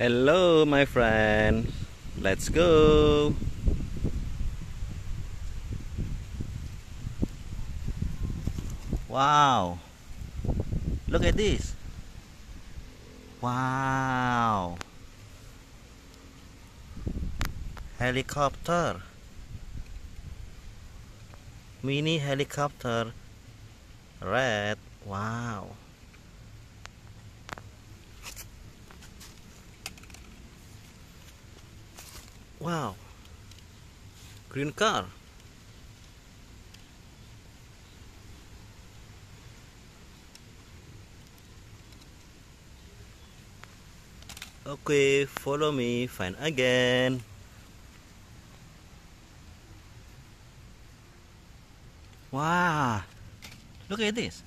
Hello, my friend. Let's go. Wow. Look at this. Wow. Helicopter. Mini helicopter. Red. Wow. Wow. Green car. Okay, follow me, find again. Wow, look at this.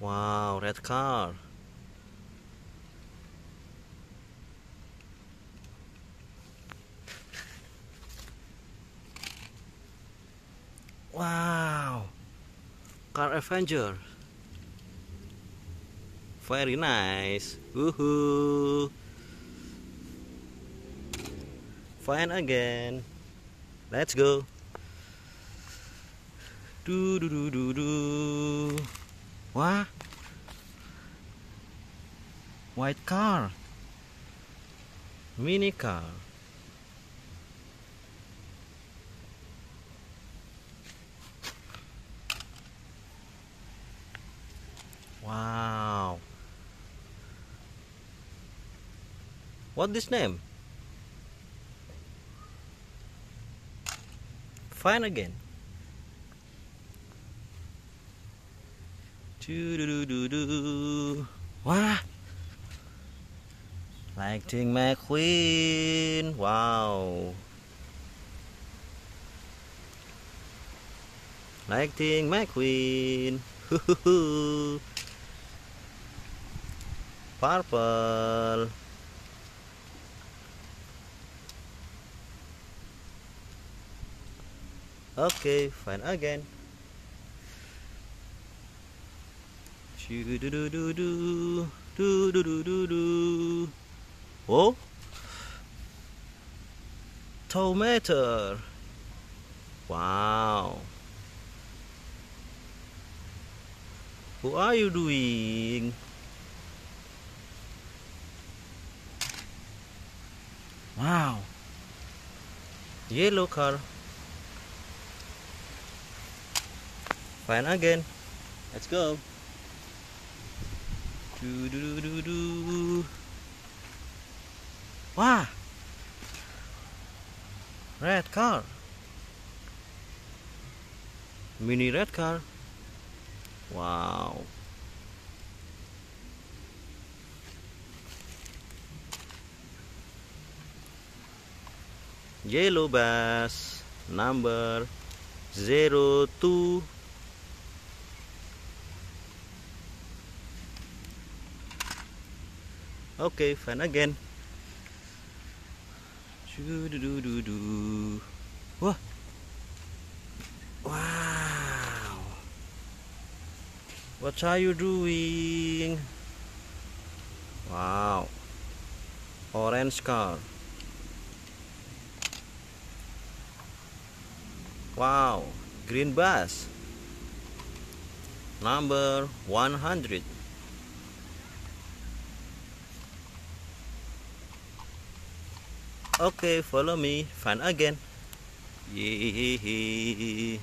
Wow, red car. Wow, car Avenger. Very nice. Woohoo. Fine again. Let's go. Do do do do do. Wah. White car. Mini car. Wow. What this name? Fine again. Do do do do wow. Lightning McQueen. Wow. Lightning McQueen. Hoo hoo hoo. Purple. Okay, fine again. Do do do do do do do do do do. Oh, tomato. Wow. What are you doing? Wow. Yellow car. Fine again. Let's go. Do do do do do. Wow. Red car. Mini red car. Wow. yellow bass number 02 okay fun again. Wah. Wow. What are you doing? Wow. Orange car. Wow. Green bus. Number 100. Okay, follow me. Fun again. Yee.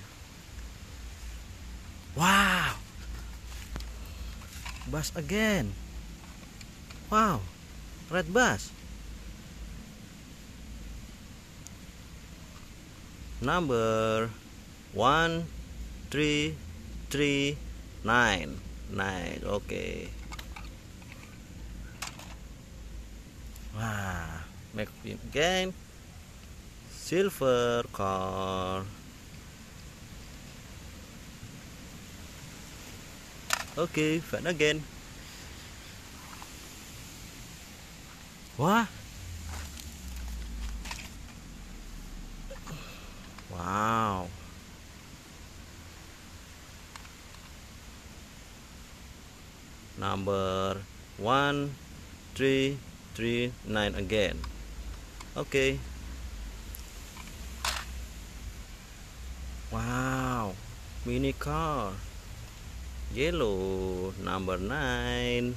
Wow. Bus again. Wow. Red bus. Number one three three nine nine. Okay. Wow. McQueen again. Silver car. Okay, fun again. Wah. Wow. Number one, three, three, nine again. Okay. Wow, mini car, yellow, number nine.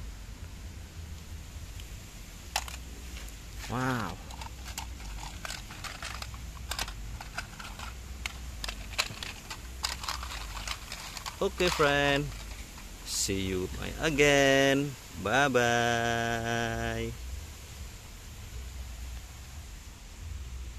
Okay friend. See you again. Bye bye